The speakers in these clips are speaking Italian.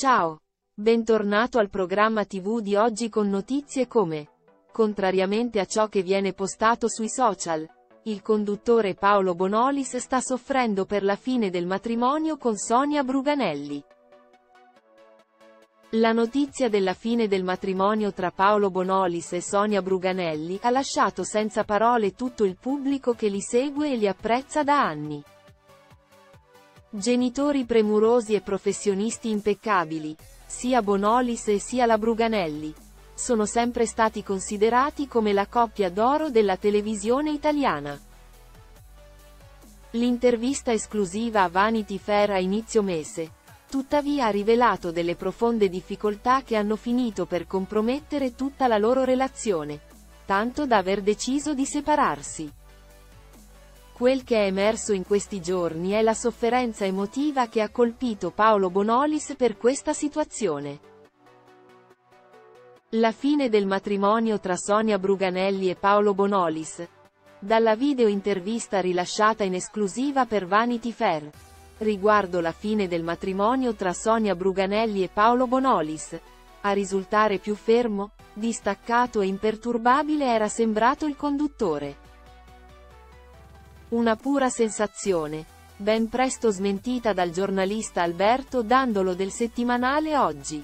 Ciao. Bentornato al programma TV di oggi con notizie come Contrariamente a ciò che viene postato sui social, il conduttore Paolo Bonolis sta soffrendo per la fine del matrimonio con Sonia Bruganelli. La notizia della fine del matrimonio tra Paolo Bonolis e Sonia Bruganelli ha lasciato senza parole tutto il pubblico che li segue e li apprezza da anni. Genitori premurosi e professionisti impeccabili, sia Bonolis e sia la Bruganelli, sono sempre stati considerati come la coppia d'oro della televisione italiana. L'intervista esclusiva a Vanity Fair a inizio mese, tuttavia ha rivelato delle profonde difficoltà che hanno finito per compromettere tutta la loro relazione, tanto da aver deciso di separarsi. Quel che è emerso in questi giorni è la sofferenza emotiva che ha colpito Paolo Bonolis per questa situazione. La fine del matrimonio tra Sonia Bruganelli e Paolo Bonolis. Dalla video intervista rilasciata in esclusiva per Vanity Fair. Riguardo la fine del matrimonio tra Sonia Bruganelli e Paolo Bonolis. A risultare più fermo, distaccato e imperturbabile era sembrato il conduttore. Una pura sensazione. Ben presto smentita dal giornalista Alberto Dandolo del settimanale Oggi.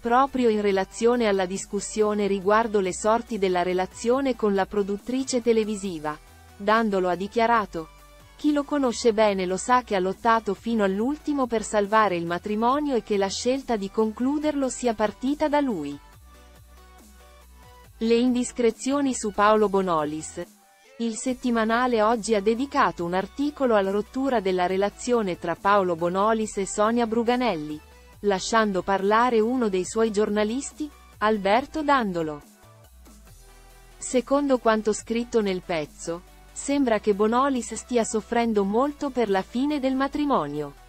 Proprio in relazione alla discussione riguardo le sorti della relazione con la produttrice televisiva. Dandolo ha dichiarato. Chi lo conosce bene lo sa che ha lottato fino all'ultimo per salvare il matrimonio e che la scelta di concluderlo sia partita da lui. Le indiscrezioni su Paolo Bonolis. Il settimanale oggi ha dedicato un articolo alla rottura della relazione tra Paolo Bonolis e Sonia Bruganelli lasciando parlare uno dei suoi giornalisti, Alberto Dandolo. Secondo quanto scritto nel pezzo, sembra che Bonolis stia soffrendo molto per la fine del matrimonio.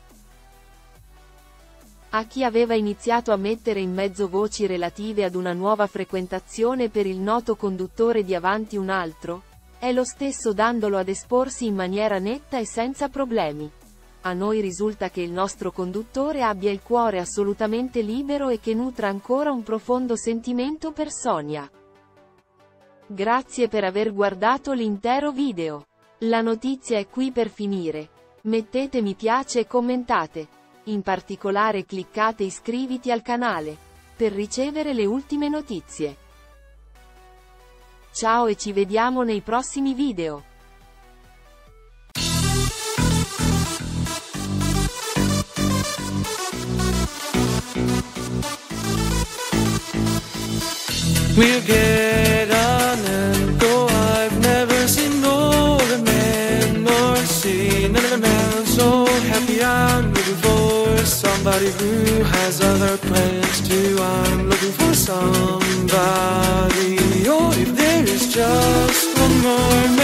A chi aveva iniziato a mettere in mezzo voci relative ad una nuova frequentazione per il noto conduttore di Avanti un altro, è lo stesso Dandolo ad esporsi in maniera netta e senza problemi. A noi risulta che il nostro conduttore abbia il cuore assolutamente libero e che nutra ancora un profondo sentimento per Sonia. Grazie per aver guardato l'intero video. La notizia è qui per finire. Mettete mi piace e commentate. In particolare cliccate iscriviti al canale. Per ricevere le ultime notizie. Ciao e ci vediamo nei prossimi video. We'll get on and go. I've never seen more a man, nor seen another man so happy. I'm looking for somebody who has other plans too. I'm looking for somebody. Just one more.